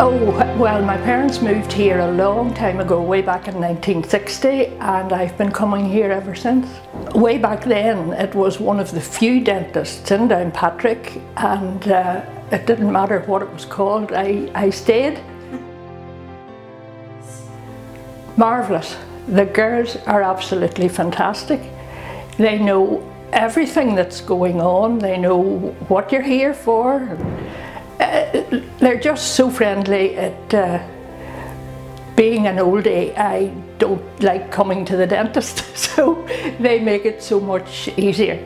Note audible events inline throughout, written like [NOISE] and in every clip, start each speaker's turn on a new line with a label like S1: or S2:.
S1: Oh, well, my parents moved here a long time ago, way back in 1960, and I've been coming here ever since. Way back then, it was one of the few dentists in Downpatrick, and uh, it didn't matter what it was called, I, I stayed. Marvellous. The girls are absolutely fantastic. They know everything that's going on, they know what you're here for. Uh, they're just so friendly. at uh, being an oldie, I don't like coming to the dentist, [LAUGHS] so they make it so much easier.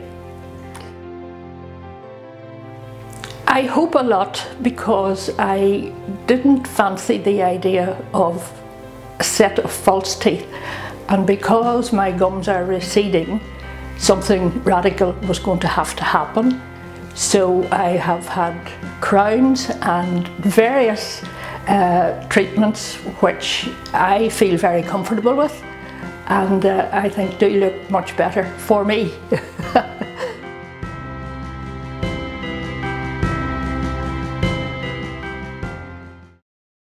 S1: I hope a lot because I didn't fancy the idea of a set of false teeth and because my gums are receding something radical was going to have to happen so I have had crowns and various uh, treatments which I feel very comfortable with and uh, I think do look much better for me. [LAUGHS]